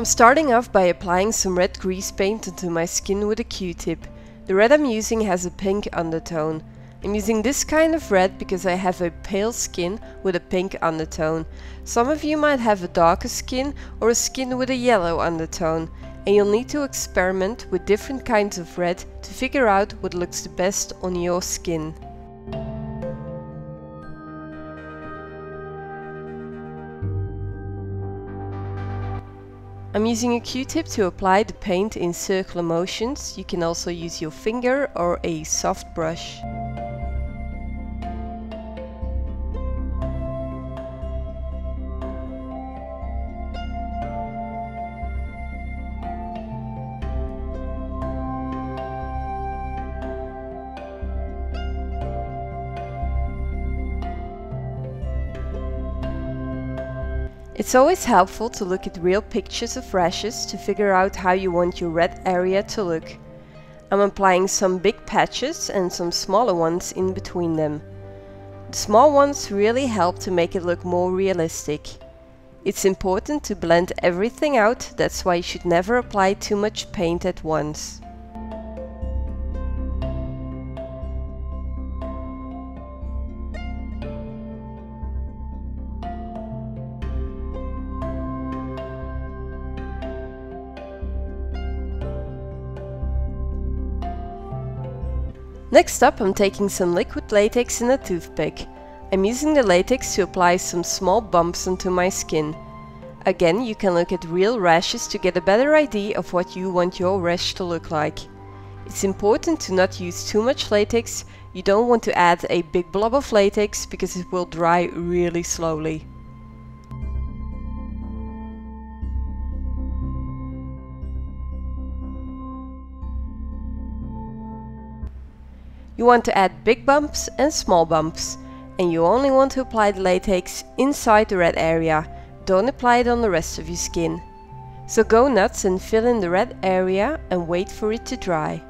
I'm starting off by applying some red grease paint onto my skin with a q-tip. The red I'm using has a pink undertone. I'm using this kind of red because I have a pale skin with a pink undertone. Some of you might have a darker skin or a skin with a yellow undertone and you'll need to experiment with different kinds of red to figure out what looks the best on your skin. I'm using a q-tip to apply the paint in circular motions. You can also use your finger or a soft brush. It's always helpful to look at real pictures of rashes to figure out how you want your red area to look. I'm applying some big patches and some smaller ones in between them. The small ones really help to make it look more realistic. It's important to blend everything out, that's why you should never apply too much paint at once. Next up I'm taking some liquid latex in a toothpick. I'm using the latex to apply some small bumps onto my skin. Again, you can look at real rashes to get a better idea of what you want your rash to look like. It's important to not use too much latex, you don't want to add a big blob of latex because it will dry really slowly. You want to add big bumps and small bumps and you only want to apply the latex inside the red area, don't apply it on the rest of your skin. So go nuts and fill in the red area and wait for it to dry.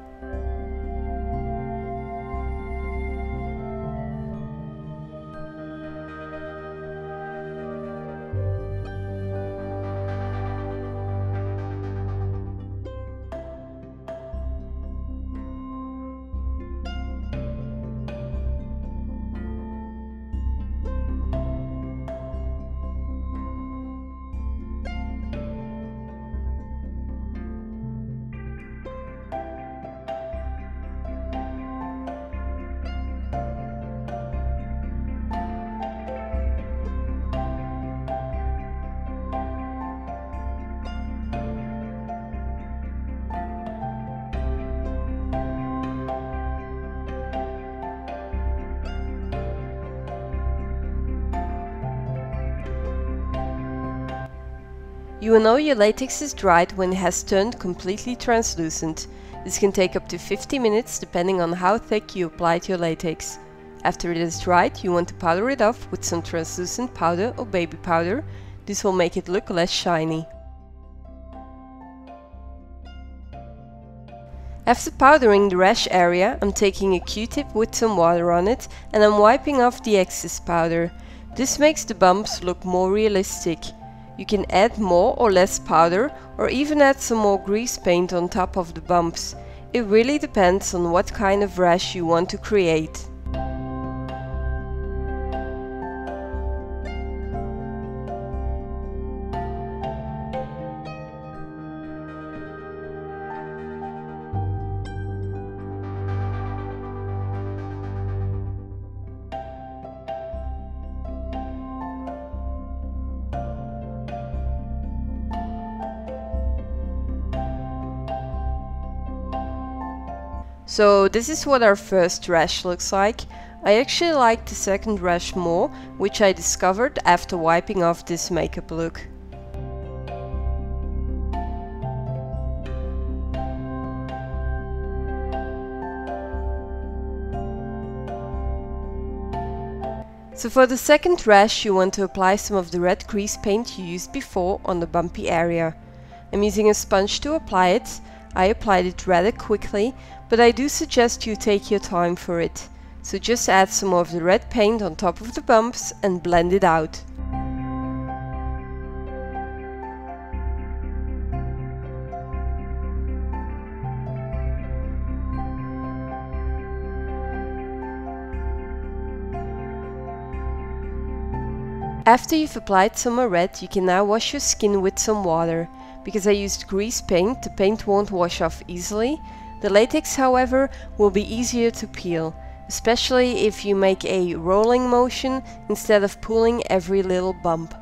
You will know your latex is dried when it has turned completely translucent. This can take up to 50 minutes depending on how thick you applied your latex. After it is dried, you want to powder it off with some translucent powder or baby powder. This will make it look less shiny. After powdering the rash area, I'm taking a q-tip with some water on it and I'm wiping off the excess powder. This makes the bumps look more realistic. You can add more or less powder or even add some more grease paint on top of the bumps. It really depends on what kind of rash you want to create. So this is what our first rash looks like. I actually like the second rash more, which I discovered after wiping off this makeup look. So for the second rash you want to apply some of the red grease paint you used before on the bumpy area. I'm using a sponge to apply it. I applied it rather quickly, but I do suggest you take your time for it. So just add some of the red paint on top of the bumps and blend it out. After you've applied some red, you can now wash your skin with some water. Because I used grease paint, the paint won't wash off easily. The latex, however, will be easier to peel, especially if you make a rolling motion instead of pulling every little bump.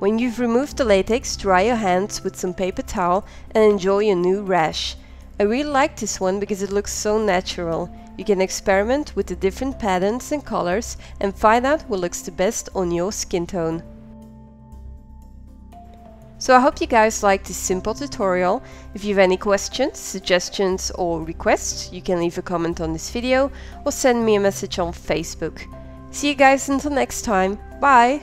When you've removed the latex, dry your hands with some paper towel and enjoy your new rash. I really like this one because it looks so natural. You can experiment with the different patterns and colors and find out what looks the best on your skin tone. So I hope you guys liked this simple tutorial. If you have any questions, suggestions or requests, you can leave a comment on this video or send me a message on Facebook. See you guys until next time. Bye!